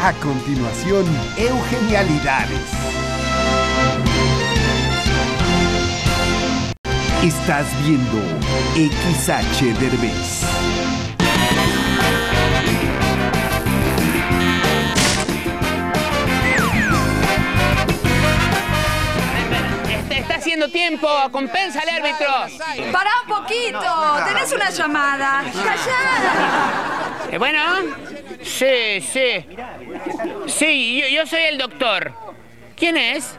A continuación, Eugenialidades. Estás viendo XH Derbez. Está, está haciendo tiempo, compensa al árbitro. Pará un poquito, tenés una llamada. Callá. Eh, bueno, sí, sí. Sí, yo, yo soy el doctor. ¿Quién es?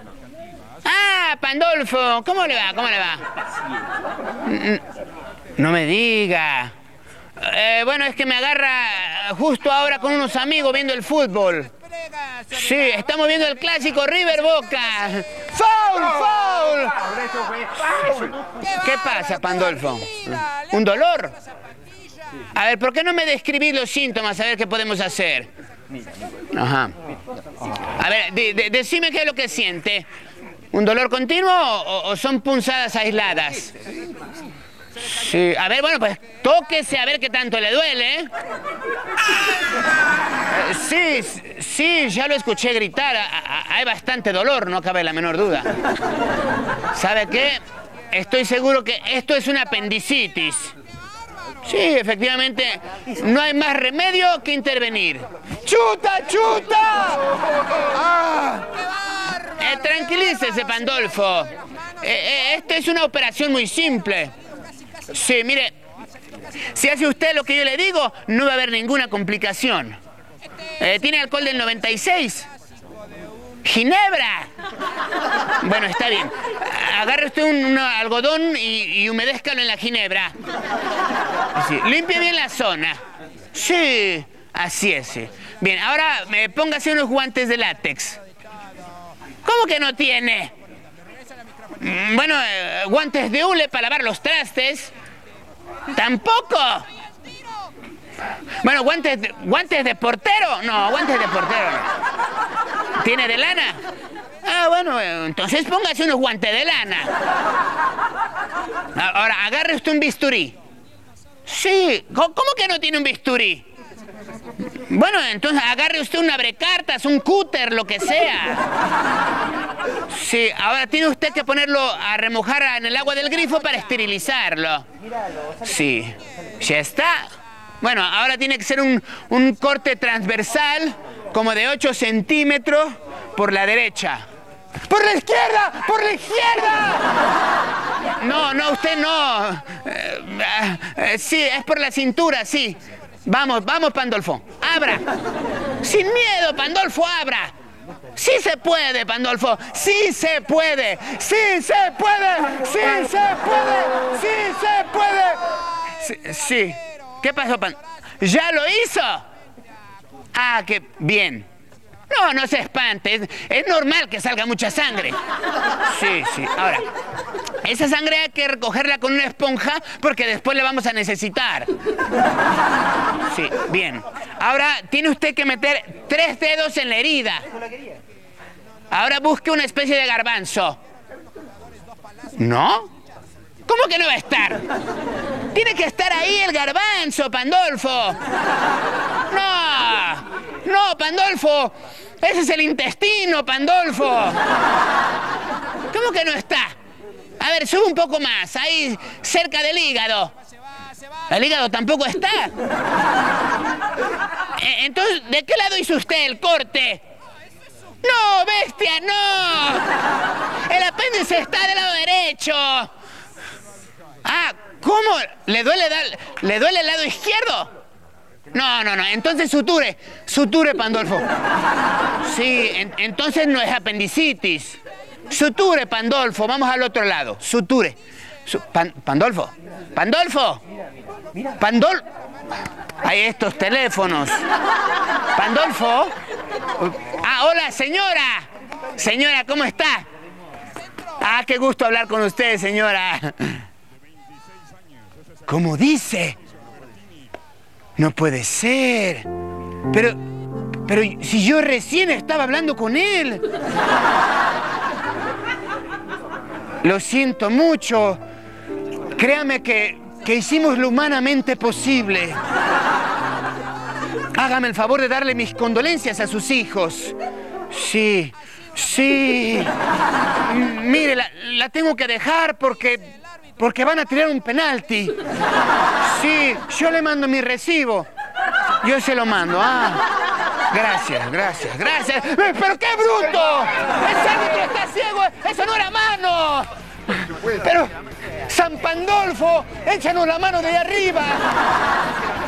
Ah, Pandolfo. ¿Cómo le va? ¿Cómo le va? Mm, No me diga. Eh, bueno, es que me agarra justo ahora con unos amigos viendo el fútbol. Sí, estamos viendo el clásico River Boca. ¡Foul! ¡Foul! ¿Qué pasa, Pandolfo? ¿Un dolor? A ver, ¿por qué no me describís los síntomas? A ver qué podemos hacer. Ajá. A ver, de- de- decime qué es lo que siente. ¿Un dolor continuo o, son punzadas aisladas? Sí, a ver, bueno, pues tóquese a ver qué tanto le duele. ¿eh? Sí, sí, ya lo escuché gritar. Hay bastante dolor, no cabe la menor duda. ¿Sabe qué? Estoy seguro que esto es una apendicitis. Sí, efectivamente, no hay más remedio que intervenir. ¡Chuta, chuta! ¡Ah! Eh, tranquilícese, Pandolfo. Eh, eh, esta es una operación muy simple. Sí, mire, si hace usted lo que yo le digo, no va a haber ninguna complicación. Eh, ¿Tiene alcohol del 96? ¡Ginebra! Bueno, está bien. Agarre usted un, algodón y, y humedézcalo en la ginebra. Sí, Limpie bien la zona. Sí, así es. Bien, ahora eh, póngase unos guantes de látex. ¿Cómo que no tiene? Mm, Bueno, eh, guantes de hule para lavar los trastes. ¿Tampoco? Bueno, guantes de, guantes de portero. No, guantes de portero no. ¿Tiene de lana? Ah, bueno, eh, entonces póngase unos guantes de lana. Ahora, agarre usted un bisturí. Sí, ¿cómo cómo que no tiene un bisturí? Bueno, entonces agarre usted un abrecartas, un cúter, lo que sea. Sí, ahora tiene usted que ponerlo a remojar en el agua del grifo para esterilizarlo. Sí, ya está. Bueno, ahora tiene que ser un, un corte transversal, como de 8 centímetros, por la derecha. ¡Por la izquierda! ¡Por la izquierda! No, no, usted no. Eh, eh, sí, es por la cintura, sí. Vamos, vamos, Pandolfo. Abra. Sin miedo, Pandolfo, abra. Sí se puede, Pandolfo. Sí se puede. Sí se puede. Sí se puede. Sí se puede. Sí. ¿Qué pasó, Pan? ¿Ya lo hizo? Ah, qué bien. No, no se espante. Es, es normal que salga mucha sangre. Sí, sí. Ahora, esa sangre hay que recogerla con una esponja porque después la vamos a necesitar. Sí, bien. Ahora tiene usted que meter tres dedos en la herida. Ahora busque una especie de garbanzo. ¿No? ¿Cómo que no va a estar? Tiene que estar ahí el garbanzo, Pandolfo. No, no, Pandolfo. Ese es el intestino, Pandolfo. ¿Cómo que no está? A ver, sube un poco más, ahí cerca del hígado. El hígado tampoco está. Eh, Entonces, ¿de qué lado hizo usted el corte? No, bestia, no. El apéndice está del lado derecho. Ah, ¿cómo? ¿Le duele, ¿Le duele el lado izquierdo? No, no, no. Entonces suture. Suture, Pandolfo. Sí, en- entonces no es apendicitis. Suture, Pandolfo. Vamos al otro lado. Suture. Su- Pan- Pandolfo. Pandolfo. Pandol. Hay estos teléfonos. Pandolfo. Ah, hola, señora. Señora, ¿cómo está? Ah, qué gusto hablar con usted, señora. ¿Cómo dice? No puede ser. Pero, pero si yo recién estaba hablando con él. Lo siento mucho. Créame que, que hicimos lo humanamente posible. hágame el favor de darle mis condolencias a sus hijos. Sí, sí. Mire, la, la tengo que dejar porque, porque van a tirar un penalti. Sí, yo le mando mi recibo. Yo se lo mando, ah. Gracias, gracias, gracias. ¡Pero qué bruto! ¡Ese árbitro está ciego! ¡Eso no era mano! Pero, San Pandolfo, échanos la mano de ahí arriba.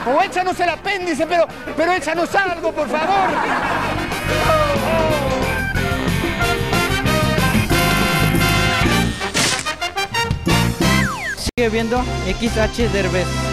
O échanos el apéndice, pero, pero échanos algo, por favor. Sigue viendo XH Derbez.